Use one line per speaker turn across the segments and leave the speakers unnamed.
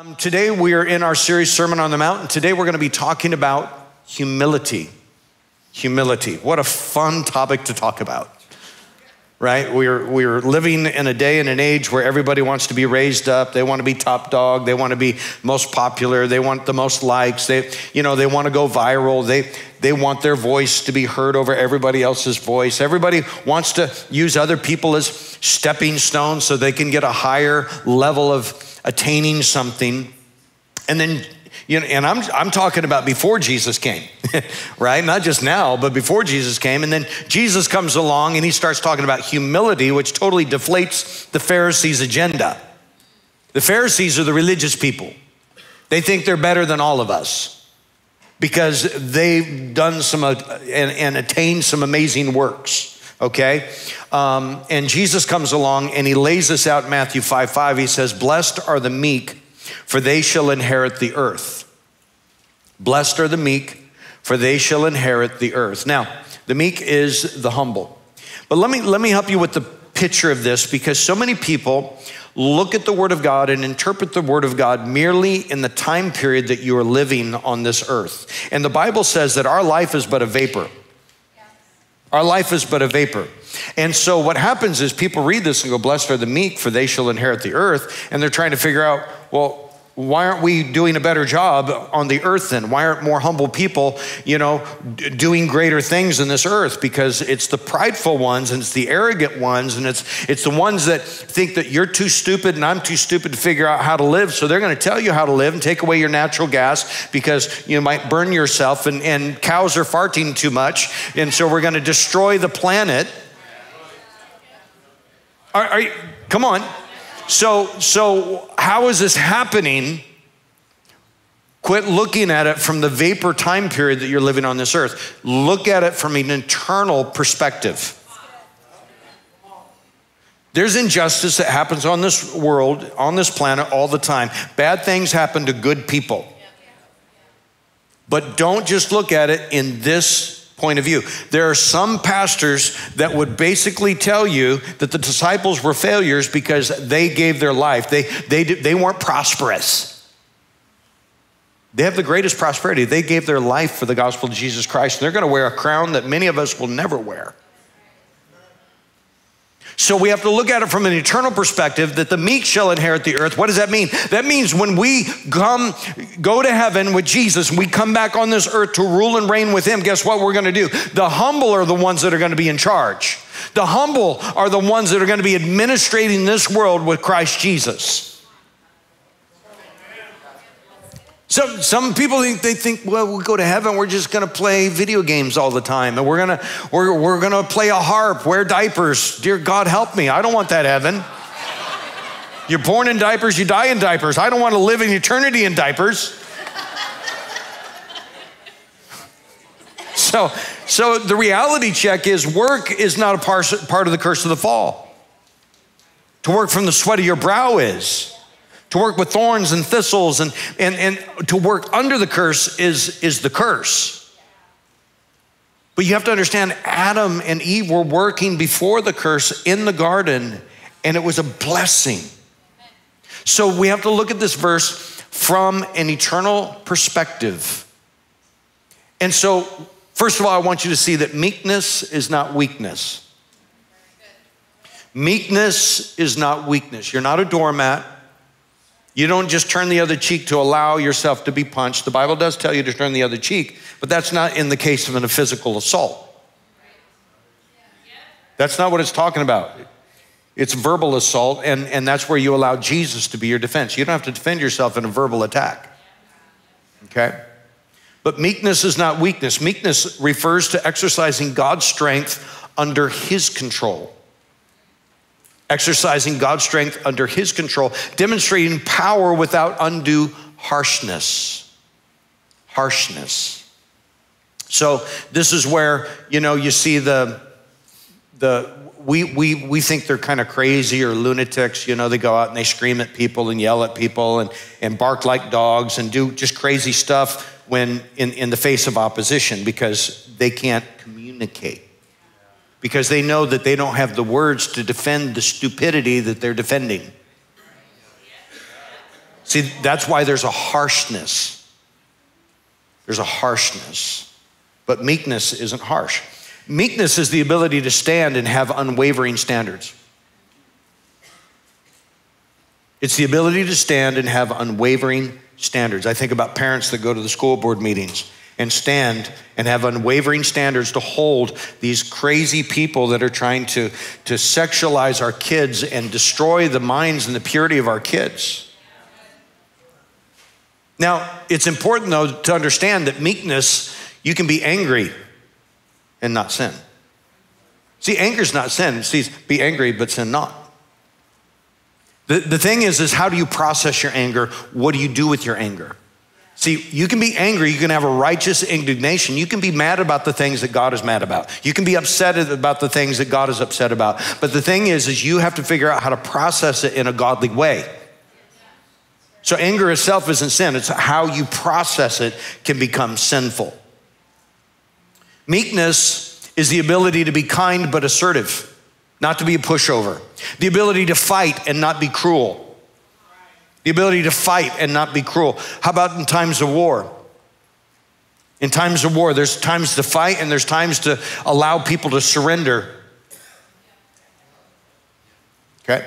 Um, today we are in our series Sermon on the Mount, and today we're going to be talking about humility. Humility. What a fun topic to talk about. Right? We're, we're living in a day and an age where everybody wants to be raised up. They want to be top dog. They want to be most popular. They want the most likes. They, you know, they want to go viral. They, they want their voice to be heard over everybody else's voice. Everybody wants to use other people as stepping stones so they can get a higher level of attaining something. And then, you know, and I'm, I'm talking about before Jesus came, right? Not just now, but before Jesus came. And then Jesus comes along and he starts talking about humility, which totally deflates the Pharisees' agenda. The Pharisees are the religious people. They think they're better than all of us because they've done some uh, and, and attained some amazing works okay? Um, and Jesus comes along and he lays this out in Matthew 5 5. He says, Blessed are the meek, for they shall inherit the earth. Blessed are the meek, for they shall inherit the earth. Now, the meek is the humble. But let me, let me help you with the picture of this because so many people look at the Word of God and interpret the Word of God merely in the time period that you are living on this earth. And the Bible says that our life is but a vapor. Our life is but a vapor. And so what happens is people read this and go, Blessed are the meek, for they shall inherit the earth. And they're trying to figure out, well, why aren't we doing a better job on the earth then? Why aren't more humble people, you know, doing greater things in this earth? Because it's the prideful ones and it's the arrogant ones and it's it's the ones that think that you're too stupid and I'm too stupid to figure out how to live. So they're going to tell you how to live and take away your natural gas because you might burn yourself and, and cows are farting too much. And so we're going to destroy the planet. Are, are you, come on. So, so how is this happening? Quit looking at it from the vapor time period that you're living on this earth. Look at it from an eternal perspective. There's injustice that happens on this world, on this planet all the time. Bad things happen to good people. But don't just look at it in this point of view. There are some pastors that would basically tell you that the disciples were failures because they gave their life, they, they, they weren't prosperous. They have the greatest prosperity. They gave their life for the gospel of Jesus Christ, and they're going to wear a crown that many of us will never wear. So we have to look at it from an eternal perspective that the meek shall inherit the earth. What does that mean? That means when we come, go to heaven with Jesus, we come back on this earth to rule and reign with Him, guess what we're going to do? The humble are the ones that are going to be in charge. The humble are the ones that are going to be administrating this world with Christ Jesus. So some people think they think, well, we go to heaven, we're just gonna play video games all the time, and we're gonna we're, we're gonna play a harp, wear diapers. Dear God, help me. I don't want that heaven. You're born in diapers, you die in diapers. I don't want to live in eternity in diapers. So, so the reality check is work is not a part of the curse of the fall. To work from the sweat of your brow is to work with thorns and thistles and, and, and to work under the curse is, is the curse. But you have to understand Adam and Eve were working before the curse in the garden, and it was a blessing. So we have to look at this verse from an eternal perspective. And so, first of all, I want you to see that meekness is not weakness. Meekness is not weakness. You're not a doormat. You don't just turn the other cheek to allow yourself to be punched. The Bible does tell you to turn the other cheek, but that's not in the case of a physical assault. That's not what it's talking about. It's verbal assault, and, and that's where you allow Jesus to be your defense. You don't have to defend yourself in a verbal attack. Okay? But meekness is not weakness. Meekness refers to exercising God's strength under His control exercising God's strength under His control, demonstrating power without undue harshness. Harshness. So this is where you know you see the the we we we think they're kind of crazy or lunatics. You know they go out and they scream at people and yell at people and and bark like dogs and do just crazy stuff when in in the face of opposition because they can't communicate because they know that they don't have the words to defend the stupidity that they're defending. See, that's why there's a harshness. There's a harshness. But meekness isn't harsh. Meekness is the ability to stand and have unwavering standards. It's the ability to stand and have unwavering standards. I think about parents that go to the school board meetings and stand and have unwavering standards to hold these crazy people that are trying to, to sexualize our kids and destroy the minds and the purity of our kids. Now, it's important though to understand that meekness, you can be angry and not sin. See, anger is not sin. See, be angry but sin not. The, the thing is, is how do you process your anger? What do you do with your anger? See, you can be angry, you can have a righteous indignation, you can be mad about the things that God is mad about. You can be upset about the things that God is upset about. But the thing is is you have to figure out how to process it in a godly way. So anger itself isn't sin, it's how you process it can become sinful. Meekness is the ability to be kind but assertive, not to be a pushover. The ability to fight and not be cruel the ability to fight and not be cruel. How about in times of war? In times of war, there's times to fight and there's times to allow people to surrender. Okay?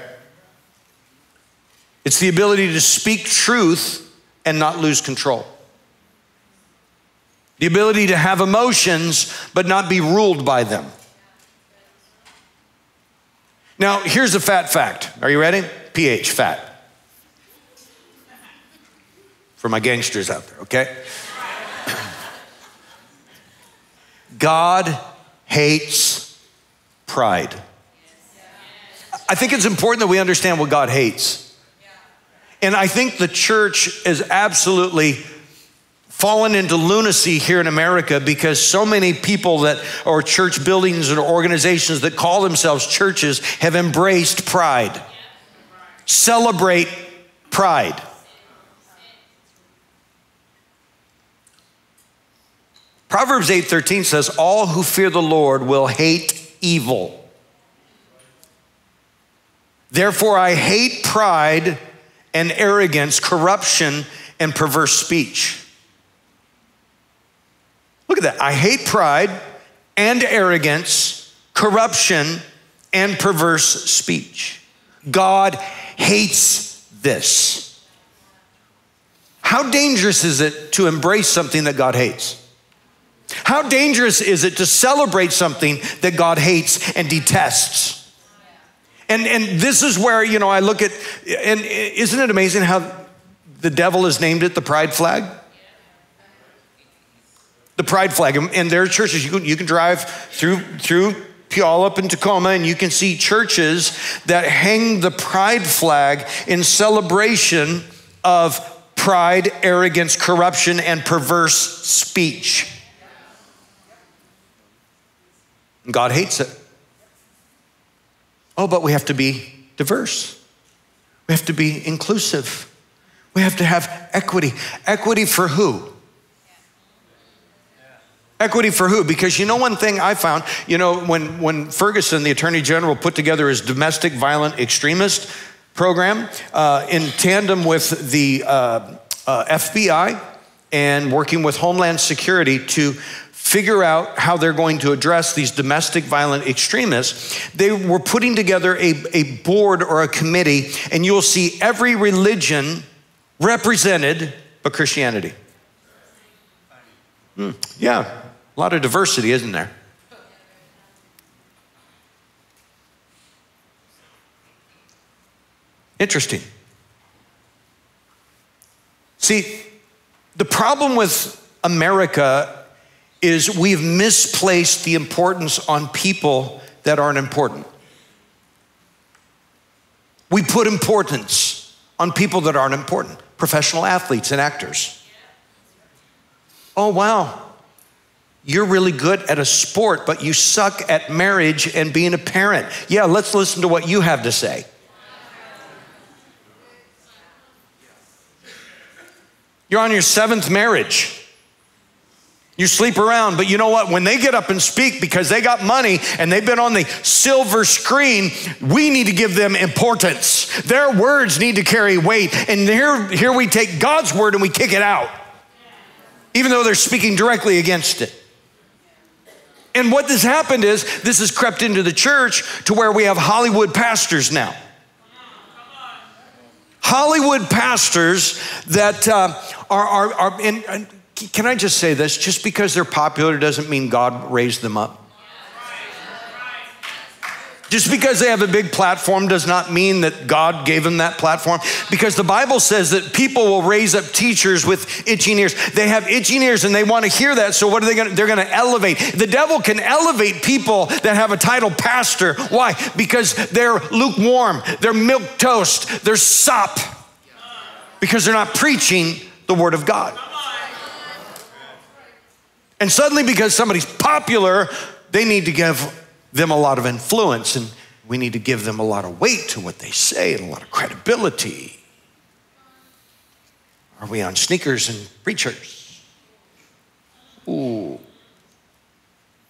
It's the ability to speak truth and not lose control. The ability to have emotions but not be ruled by them. Now, here's a fat fact. Are you ready? PH, fat for my gangsters out there, okay? God hates pride. I think it's important that we understand what God hates. And I think the church is absolutely fallen into lunacy here in America because so many people that are church buildings and organizations that call themselves churches have embraced pride. Celebrate pride. Proverbs 8:13 says all who fear the Lord will hate evil. Therefore I hate pride and arrogance, corruption and perverse speech. Look at that. I hate pride and arrogance, corruption and perverse speech. God hates this. How dangerous is it to embrace something that God hates? How dangerous is it to celebrate something that God hates and detests? And, and this is where, you know, I look at, and isn't it amazing how the devil has named it the pride flag? The pride flag. And there are churches, you can, you can drive through, through Puyallup and Tacoma, and you can see churches that hang the pride flag in celebration of pride, arrogance, corruption, and perverse speech. God hates it. Oh, but we have to be diverse. We have to be inclusive. We have to have equity. Equity for who? Equity for who? Because you know one thing I found, you know, when, when Ferguson, the Attorney General, put together his domestic violent extremist program uh, in tandem with the uh, uh, FBI and working with Homeland Security to figure out how they're going to address these domestic violent extremists, they were putting together a, a board or a committee, and you'll see every religion represented but Christianity. Hmm, yeah, a lot of diversity, isn't there? Interesting. See, the problem with America is we've misplaced the importance on people that aren't important. We put importance on people that aren't important, professional athletes and actors. Oh, wow. You're really good at a sport, but you suck at marriage and being a parent. Yeah, let's listen to what you have to say. You're on your seventh marriage. You sleep around, but you know what? When they get up and speak because they got money and they've been on the silver screen, we need to give them importance. Their words need to carry weight. And here, here we take God's word and we kick it out, even though they're speaking directly against it. And what has happened is this has crept into the church to where we have Hollywood pastors now. Hollywood pastors that uh, are, are, are in, can I just say this? Just because they're popular doesn't mean God raised them up. Just because they have a big platform does not mean that God gave them that platform. Because the Bible says that people will raise up teachers with itching ears. They have itching ears and they want to hear that. So what are they going to? They're going to elevate. The devil can elevate people that have a title pastor. Why? Because they're lukewarm. They're milk toast. They're sop. Because they're not preaching the word of God. And suddenly, because somebody's popular, they need to give them a lot of influence, and we need to give them a lot of weight to what they say and a lot of credibility. Are we on sneakers and preachers? Ooh.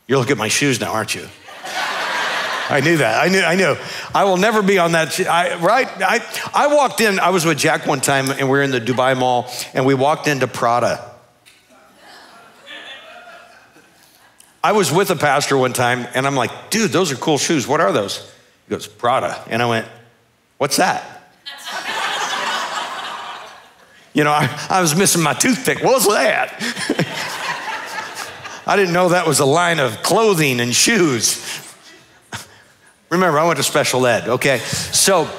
You're looking at my shoes now, aren't you? I knew that. I knew. I knew. I will never be on that. I, right? I, I walked in. I was with Jack one time, and we were in the Dubai Mall, and we walked into Prada. I was with a pastor one time and I'm like, dude, those are cool shoes. What are those? He goes, Prada. And I went, what's that? you know, I, I was missing my toothpick. What was that? I didn't know that was a line of clothing and shoes. Remember, I went to special ed, okay? So,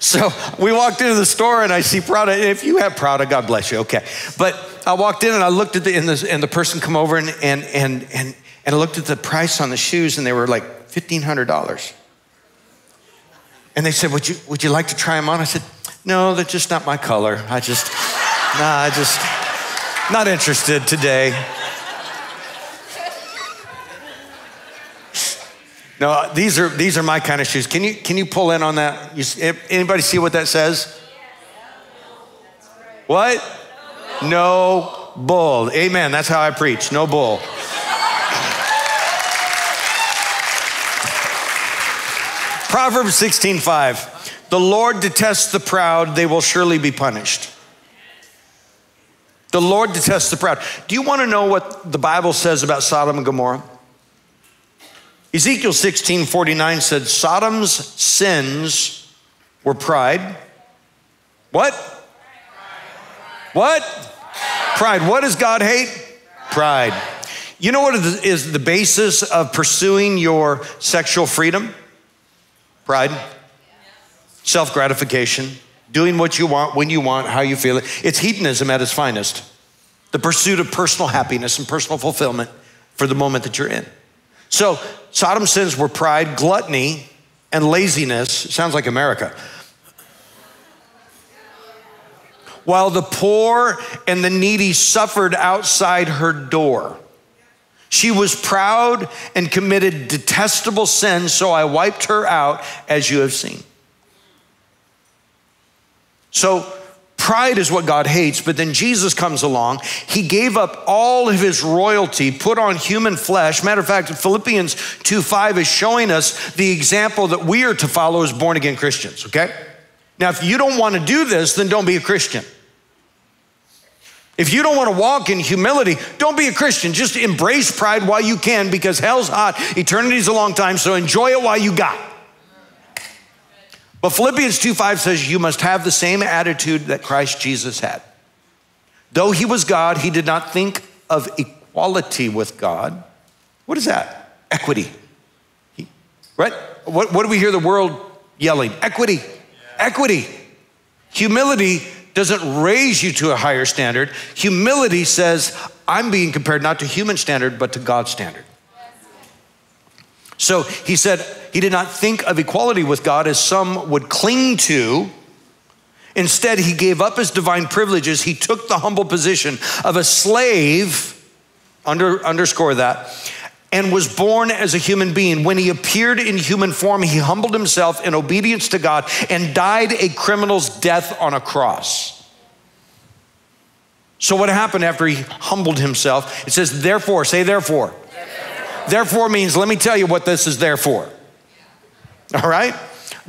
so we walked into the store and I see Prada. If you have Prada, God bless you, okay. But I walked in and I looked at the, and the, and the person come over and, and, and, and, and I looked at the price on the shoes and they were like $1,500. And they said, would you, would you like to try them on? I said, no, they're just not my color. I just, nah, I just, not interested today. No, uh, these are these are my kind of shoes. Can you can you pull in on that? You, anybody see what that says? What? No bull. Amen. That's how I preach. No bull. Proverbs 16, 5. The Lord detests the proud, they will surely be punished. The Lord detests the proud. Do you want to know what the Bible says about Sodom and Gomorrah? Ezekiel 16, 49 said, Sodom's sins were pride. What? What? Pride. What does God hate? Pride. You know what is the basis of pursuing your sexual freedom? Pride. Self gratification. Doing what you want, when you want, how you feel it. It's hedonism at its finest. The pursuit of personal happiness and personal fulfillment for the moment that you're in. So, Sodom's sins were pride, gluttony, and laziness. Sounds like America. while the poor and the needy suffered outside her door. She was proud and committed detestable sins, so I wiped her out, as you have seen. So, pride is what God hates, but then Jesus comes along. He gave up all of his royalty, put on human flesh. Matter of fact, Philippians 2 5 is showing us the example that we are to follow as born again Christians, okay? Now, if you don't want to do this, then don't be a Christian. If you don't want to walk in humility, don't be a Christian. Just embrace pride while you can because hell's hot, eternity's a long time, so enjoy it while you got. But Philippians 2:5 says you must have the same attitude that Christ Jesus had. Though he was God, he did not think of equality with God. What is that? Equity. He, right? What, what do we hear the world yelling? Equity. Yeah. Equity. Humility doesn't raise you to a higher standard. Humility says, I'm being compared not to human standard, but to God's standard. So he said he did not think of equality with God as some would cling to. Instead, he gave up his divine privileges. He took the humble position of a slave, under, underscore that, and was born as a human being. When he appeared in human form, he humbled himself in obedience to God and died a criminal's death on a cross. So, what happened after he humbled himself? It says, therefore, say therefore. Therefore, therefore means, let me tell you what this is there for. All right?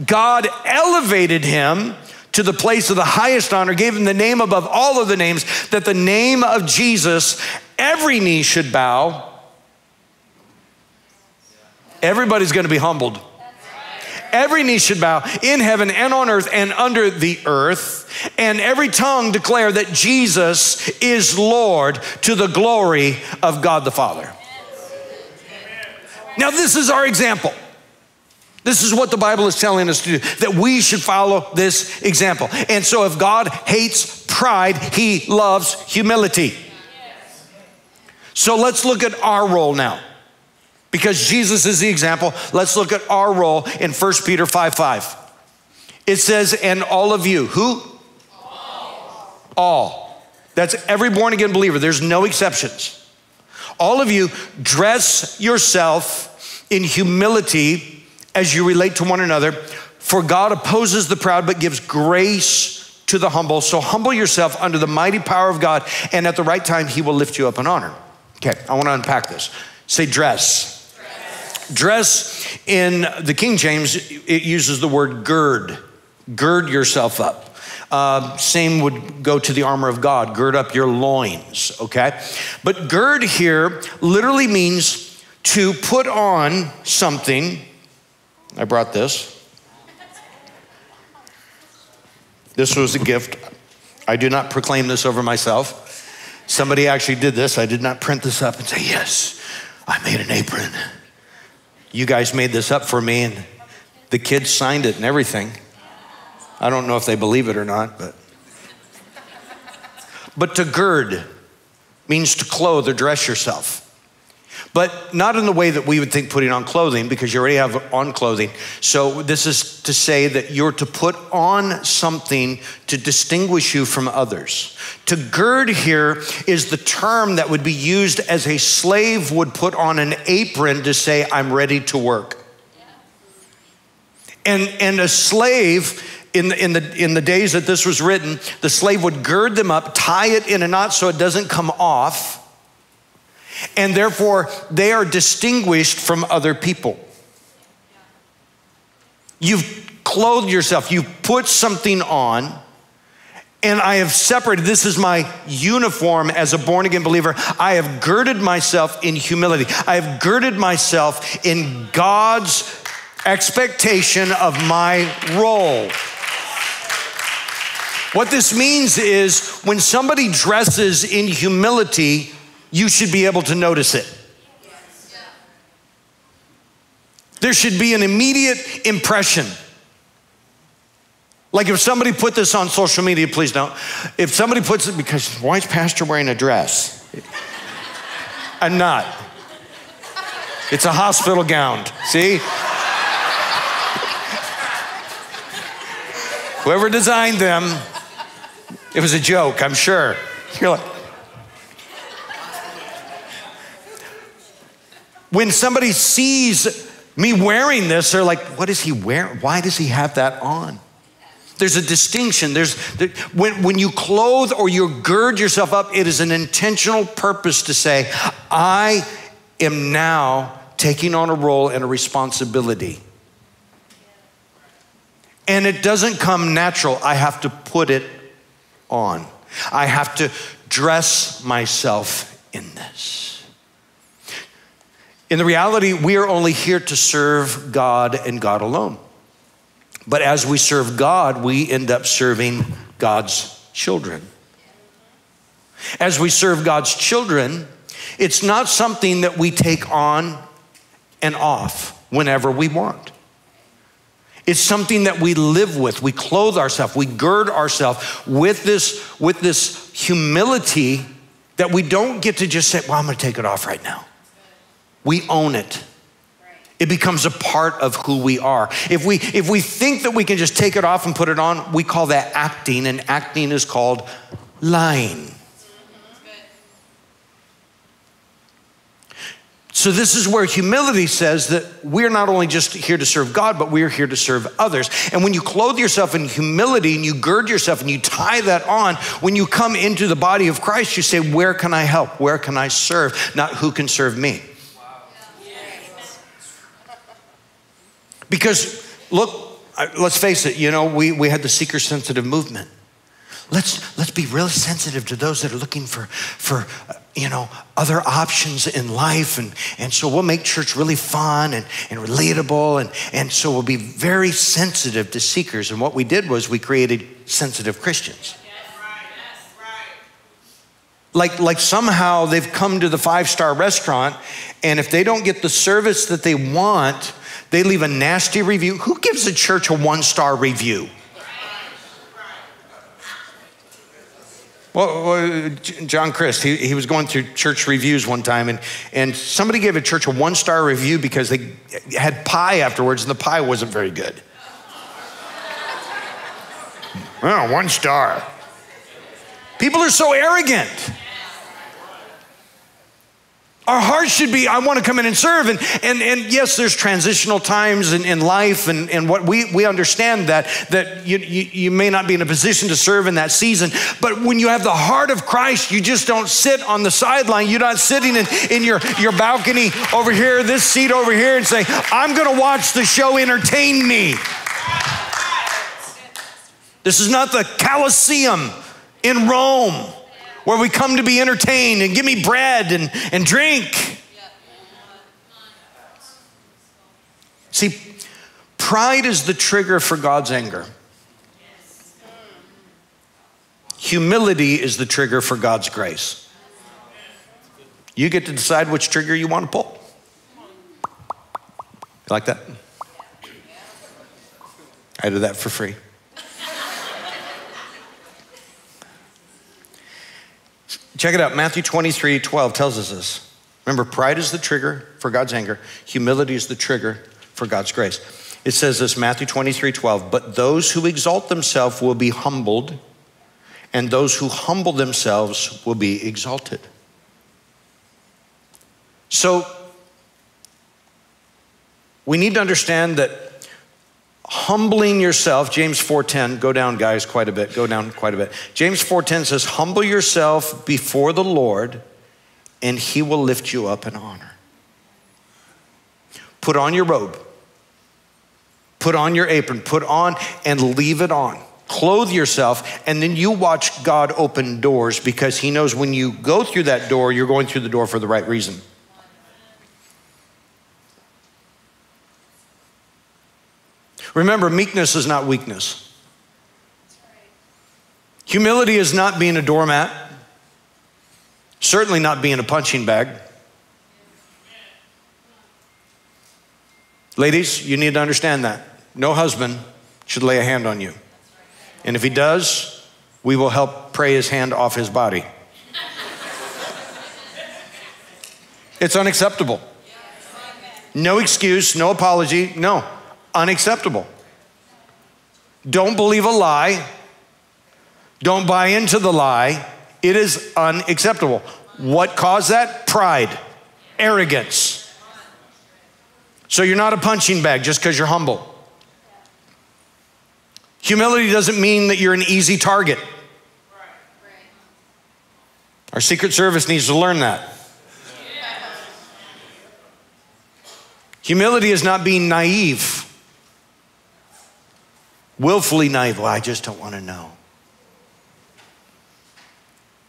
God elevated him to the place of the highest honor, gave him the name above all of the names, that the name of Jesus, every knee should bow. Everybody's gonna be humbled. Every knee should bow in heaven and on earth and under the earth, and every tongue declare that Jesus is Lord to the glory of God the Father. Now, this is our example. This is what the Bible is telling us to do, that we should follow this example. And so, if God hates pride, he loves humility. So, let's look at our role now. Because Jesus is the example, let's look at our role in 1 Peter 5 5. It says, and all of you, who? All. all. That's every born again believer, there's no exceptions. All of you dress yourself in humility as you relate to one another, for God opposes the proud but gives grace to the humble. So humble yourself under the mighty power of God, and at the right time, He will lift you up in honor. Okay, I want to unpack this. Say dress. Dress in the King James, it uses the word gird. Gird yourself up. Uh, same would go to the armor of God. Gird up your loins, okay? But gird here literally means to put on something. I brought this. This was a gift. I do not proclaim this over myself. Somebody actually did this. I did not print this up and say, Yes, I made an apron. You guys made this up for me, and the kids signed it and everything. I don't know if they believe it or not, but. But to gird means to clothe or dress yourself. But not in the way that we would think putting on clothing, because you already have on clothing. So, this is to say that you're to put on something to distinguish you from others. To gird here is the term that would be used as a slave would put on an apron to say, I'm ready to work. And, and a slave, in the, in, the, in the days that this was written, the slave would gird them up, tie it in a knot so it doesn't come off and therefore they are distinguished from other people. You've clothed yourself, you've put something on, and I have separated. This is my uniform as a born again believer. I have girded myself in humility, I have girded myself in God's expectation of my role. What this means is when somebody dresses in humility, you should be able to notice it. There should be an immediate impression. Like if somebody put this on social media, please don't. If somebody puts it, because why is Pastor wearing a dress? I'm not. It's a hospital gown. See? Whoever designed them, it was a joke, I'm sure. You're like, when somebody sees me wearing this, they're like, what is he wearing? Why does he have that on? There's a distinction. There's there, when, when you clothe or you gird yourself up, it is an intentional purpose to say, I am now taking on a role and a responsibility. And it doesn't come natural. I have to put it on. I have to dress myself in this. In the reality, we are only here to serve God and God alone. But as we serve God, we end up serving God's children. As we serve God's children, it's not something that we take on and off whenever we want. It's something that we live with. We clothe ourselves, we gird ourselves with this, with this humility that we don't get to just say, Well, I'm gonna take it off right now we own it. It becomes a part of who we are. If we, if we think that we can just take it off and put it on, we call that acting, and acting is called lying. So, this is where humility says that we're not only just here to serve God, but we're here to serve others. And when you clothe yourself in humility and you gird yourself and you tie that on, when you come into the body of Christ, you say, Where can I help? Where can I serve? Not who can serve me. Because, look, let's face it, you know, we, we had the seeker sensitive movement. Let's, let's be real sensitive to those that are looking for, for you know, other options in life. And, and so we'll make church really fun and, and relatable. And, and so we'll be very sensitive to seekers. And what we did was we created sensitive Christians. Like, like somehow they've come to the five star restaurant, and if they don't get the service that they want, they leave a nasty review. Who gives a church a one star review? Well, John Christ, he, he was going through church reviews one time, and, and somebody gave a church a one star review because they had pie afterwards, and the pie wasn't very good. well, one star. People are so arrogant. Our hearts should be, I want to come in and serve. And, and, and yes, there's transitional times in, in life, and, and what we, we understand that, that you, you, you may not be in a position to serve in that season. But when you have the heart of Christ, you just don't sit on the sideline. You're not sitting in, in your, your balcony over here, this seat over here, and saying, I'm going to watch the show entertain me. This is not the Colosseum in Rome where we come to be entertained and give me bread and, and drink. See, pride is the trigger for God's anger. Humility is the trigger for God's grace. You get to decide which trigger you want to pull. You like that? I do that for free. Check it out. Matthew 23 12 tells us this. Remember, pride is the trigger for God's anger, humility is the trigger for God's grace. It says this, Matthew 23 12, but those who exalt themselves will be humbled, and those who humble themselves will be exalted. So, we need to understand that humbling yourself james 4.10 go down guys quite a bit go down quite a bit. James 4.10 says humble yourself before the lord and he will lift you up in honor. Put on your robe. Put on your apron. Put on and leave it on. Clothe yourself and then you watch god open doors because he knows when you go through that door you're going through the door for the right reason Remember, meekness is not weakness. Humility is not being a doormat, certainly not being a punching bag. Ladies, you need to understand that. No husband should lay a hand on you. And if he does, we will help pray his hand off his body. It's unacceptable. No excuse, no apology, no unacceptable. Don't believe a lie. Don't buy into the lie. It is unacceptable. What caused that? Pride, arrogance. So you're not a punching bag just because you're humble. Humility doesn't mean that you're an easy target. Our Secret Service needs to learn that. Humility is not being naive willfully naive. Well, I just don't want to know.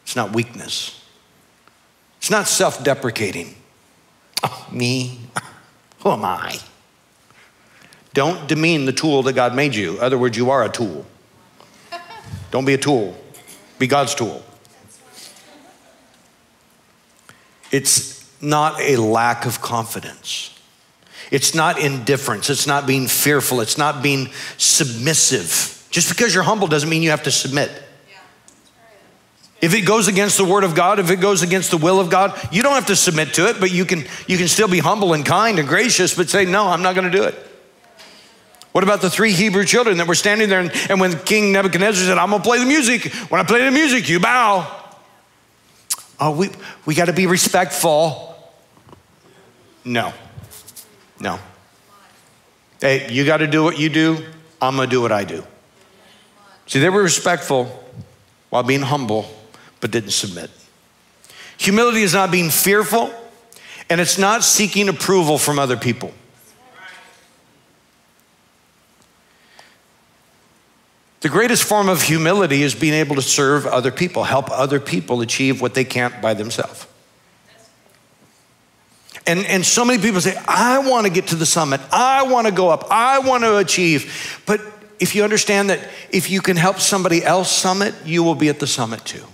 It's not weakness. It's not self deprecating. Oh, me? Who am I? Don't demean the tool that God made you. In other words, you are a tool. Don't be a tool, be God's tool. It's not a lack of confidence. It's not indifference. It's not being fearful. It's not being submissive. Just because you're humble doesn't mean you have to submit. If it goes against the word of God, if it goes against the will of God, you don't have to submit to it, but you can, you can still be humble and kind and gracious, but say, no, I'm not going to do it. What about the three Hebrew children that were standing there and, and when King Nebuchadnezzar said, I'm going to play the music, when I play the music, you bow. Oh, we, we got to be respectful. No. No. Hey, you got to do what you do. I'm going to do what I do. See, they were respectful while being humble, but didn't submit. Humility is not being fearful, and it's not seeking approval from other people. The greatest form of humility is being able to serve other people, help other people achieve what they can't by themselves. And, and so many people say, I want to get to the summit. I want to go up. I want to achieve. But if you understand that if you can help somebody else summit, you will be at the summit too.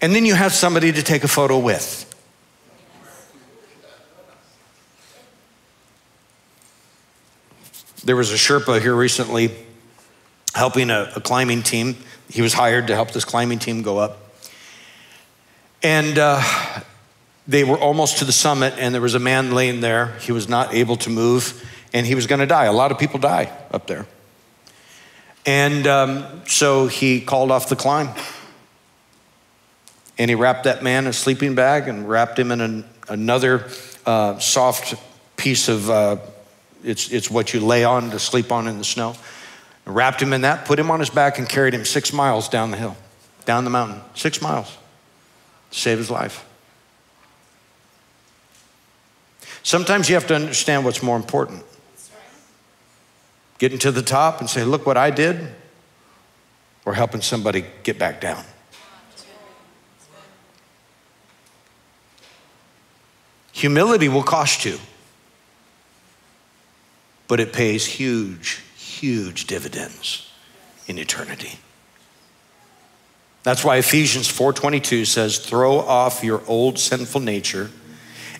And then you have somebody to take a photo with. There was a Sherpa here recently helping a, a, climbing team. He was hired to help this climbing team go up. And uh, they were almost to the summit, and there was a man laying there. He was not able to move, and he was going to die. A lot of people die up there. And um, so he called off the climb. And he wrapped that man in a sleeping bag and wrapped him in an, another uh, soft piece of, uh, it's, it's what you lay on to sleep on in the snow. Wrapped him in that, put him on his back, and carried him six miles down the hill, down the mountain. Six miles to save his life. Sometimes you have to understand what's more important. Getting to the top and say, look what I did, or helping somebody get back down. Humility will cost you, but it pays huge, huge dividends in eternity. That's why Ephesians 4:22 says, "Throw off your old sinful nature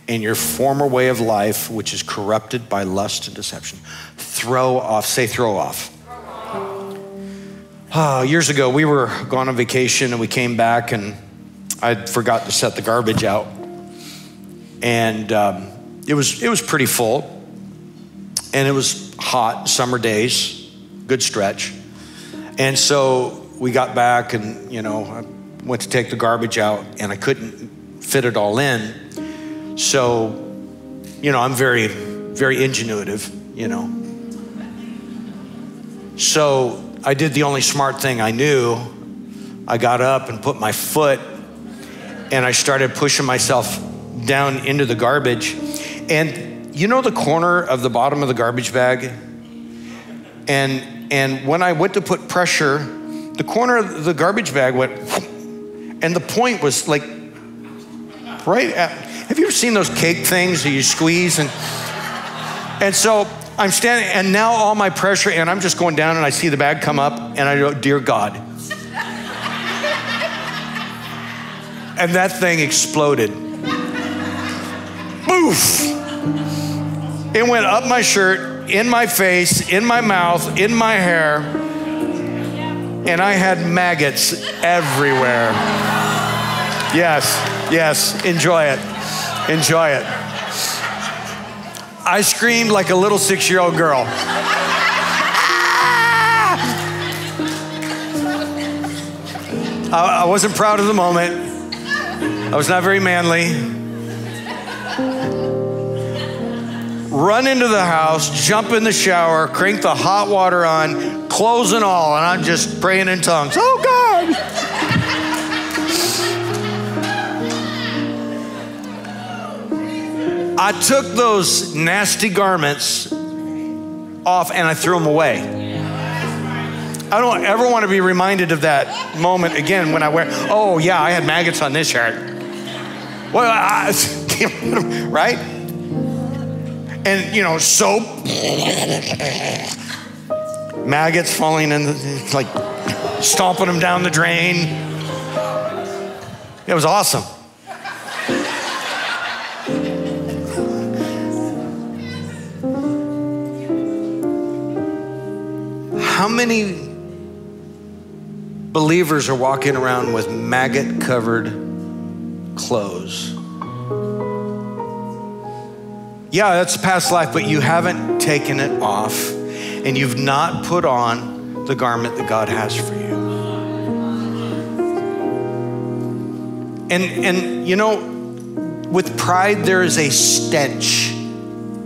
and your former way of life, which is corrupted by lust and deception." Throw off. Say, throw off. Oh, years ago, we were gone on vacation and we came back, and I forgot to set the garbage out and um, it was it was pretty full, and it was hot summer days, good stretch, and so we got back, and you know I went to take the garbage out, and I couldn't fit it all in, so you know I'm very very ingenuitive, you know, so I did the only smart thing I knew. I got up and put my foot, and I started pushing myself down into the garbage. And you know the corner of the bottom of the garbage bag? And, and when I went to put pressure, the corner of the garbage bag went, and the point was like right at, have you ever seen those cake things that you squeeze? And, and so I'm standing, and now all my pressure, and I'm just going down, and I see the bag come up, and I go, Dear God. and that thing exploded. Boof! It went up my shirt, in my face, in my mouth, in my hair, and I had maggots everywhere. Yes, yes, enjoy it. Enjoy it. I screamed like a little six year old girl. I, wasn't proud of the moment. I was not very manly. run into the house, jump in the shower, crank the hot water on, clothes and all, and I'm just praying in tongues. Oh God! I took those nasty garments off and I threw them away. I don't ever want to be reminded of that moment again when I wear, oh yeah, I had maggots on this shirt. Well, I, right? and you know soap maggots falling in the, like stomping them down the drain it was awesome how many believers are walking around with maggot covered clothes yeah, that's past life, but you haven't taken it off and you've not put on the garment that God has for you. And, and you know, with pride, there is a stench.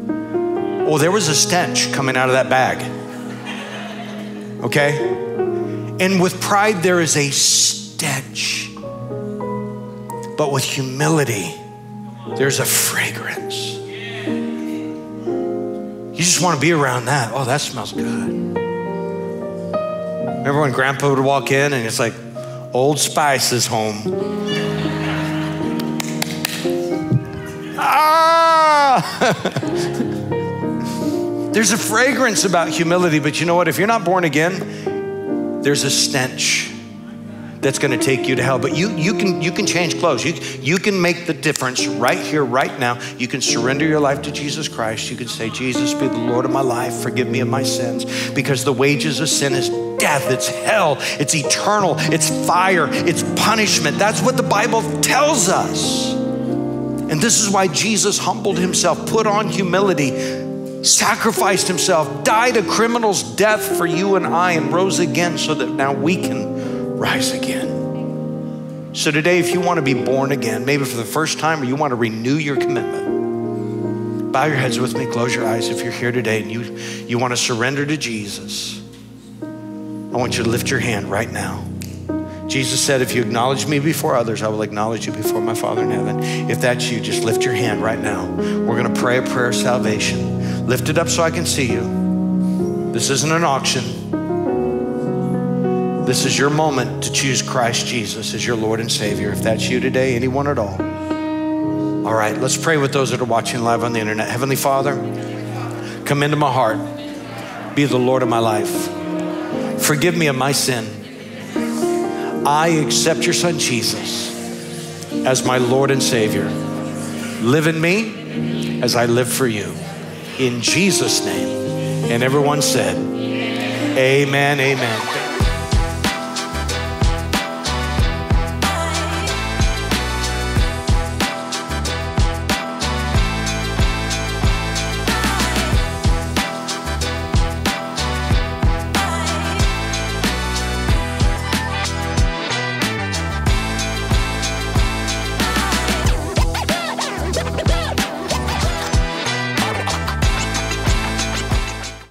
Well, there was a stench coming out of that bag. Okay? And with pride, there is a stench. But with humility, there's a fragrance. You just want to be around that. Oh, that smells good. Remember when grandpa would walk in and it's like, Old Spice is home. ah! there's a fragrance about humility, but you know what? If you're not born again, there's a stench that's going to take you to hell. But you, you, can, you can change clothes. You, you can make the difference right here, right now. You can surrender your life to Jesus Christ. You can say, Jesus, be the Lord of my life. Forgive me of my sins. Because the wages of sin is death, it's hell, it's eternal, it's fire, it's punishment. That's what the Bible tells us. And this is why Jesus humbled himself, put on humility, sacrificed himself, died a criminal's death for you and I, and rose again so that now we can rise again. So today, if you want to be born again, maybe for the first time, or you want to renew your commitment, bow your heads with me, close your eyes if you're here today and you, you want to surrender to Jesus. I want you to lift your hand right now. Jesus said, If you acknowledge me before others, I will acknowledge you before my Father in heaven. If that's you, just lift your hand right now. We're going to pray a prayer of salvation. Lift it up so I can see you. This isn't an auction. This is your moment to choose Christ Jesus as your Lord and Savior. If that's you today, anyone at all. All right, let's pray with those that are watching live on the internet. Heavenly Father, come into my heart. Be the Lord of my life. Forgive me of my sin. I accept your Son Jesus as my Lord and Savior. Live in me as I live for you. In Jesus' name. And everyone said, Amen, amen.